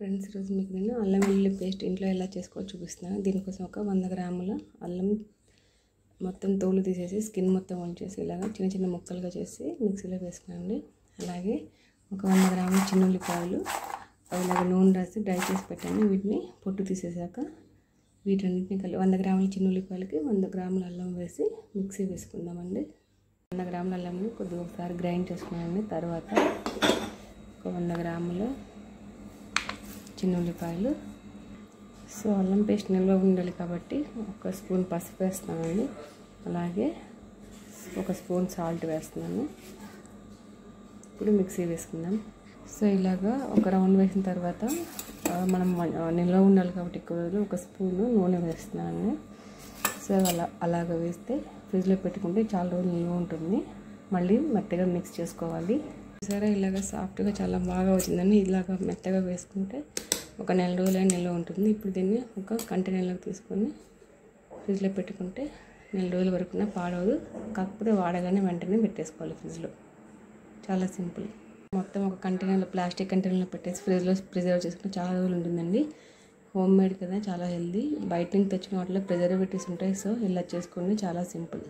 Friends ఈరోజు మీకు నేను అల్లం వెల్లుల్లి పేస్ట్ ఇంట్లో ఎలా చేసుకోవాలో చూపిస్తున్నాను. దీనికోసం ఒక వంద గ్రాముల అల్లం మొత్తం తోలు తీసేసి స్కిన్ మొత్తం వంచేసి ఇలాగ చిన్న చిన్న ముక్కలుగా చేసి మిక్సీలో వేసుకున్నాండి అలాగే ఒక వంద గ్రాముల చిన్న ఉల్లిపాయలు ఇలాగ నూనె రాసి డ్రై చేసి పెట్టండి. వీటిని పొట్టు తీసేసాక వీటన్నిటిని కలిపి వంద గ్రాముల చిన్న ఉల్లిపాయలకి వంద గ్రాముల అల్లం వేసి మిక్సీ వేసుకుందామండి. వంద గ్రాముల అల్లంని కొద్దిగా ఒకసారి గ్రైండ్ చేసుకున్నామండి తర్వాత ఒక వంద గ్రాముల చిన్న ఉల్లిపాయలు. సో అల్లం పేస్ట్ నిల్వ ఉండాలి కాబట్టి ఒక స్పూన్ పసుపు వేస్తున్నానండి. అలాగే ఒక స్పూన్ సాల్ట్ వేస్తున్నాను. ఇప్పుడు మిక్సీ వేసుకుందాం. సో ఇలాగా ఒక రౌండ్ వేసిన తర్వాత మనం నిల్వ ఉండాలి కాబట్టి ఎక్కువ రోజులు ఒక స్పూను నూనె వేస్తున్నాను సో అలా అలాగ వేస్తే ఫ్రిడ్జ్లో పెట్టుకుంటే చాలా రోజులు నిల్వ ఉంటుంది. మళ్ళీ మెత్తగా మిక్స్ చేసుకోవాలి. సరే ఇలాగ సాఫ్ట్గా చాలా బాగా వచ్చిందండి. ఇలాగ మెత్తగా వేసుకుంటే ఒక నెల రోజులైన నిల్వ ఉంటుంది. ఇప్పుడు దీన్ని ఒక కంటైనర్లోకి తీసుకొని ఫ్రిడ్జ్లో పెట్టుకుంటే నెల రోజుల వరకు పాడవదు. కాకపోతే వాడగానే వెంటనే పెట్టేసుకోవాలి ఫ్రిడ్జ్లో. చాలా సింపుల్. మొత్తం ఒక కంటైనర్లో ప్లాస్టిక్ కంటైనర్లో పెట్టేసి ఫ్రిడ్జ్లో ప్రిజర్వ్ చేసుకుంటే చాలా రోజులు ఉంటుందండి. హోమ్ మేడ్ కదా చాలా హెల్దీ బయట నుంచి తెచ్చిన వాటిలో ప్రిజర్వేటివ్స్ ఉంటాయి. సో ఇలా చేసుకోండి చాలా సింపుల్.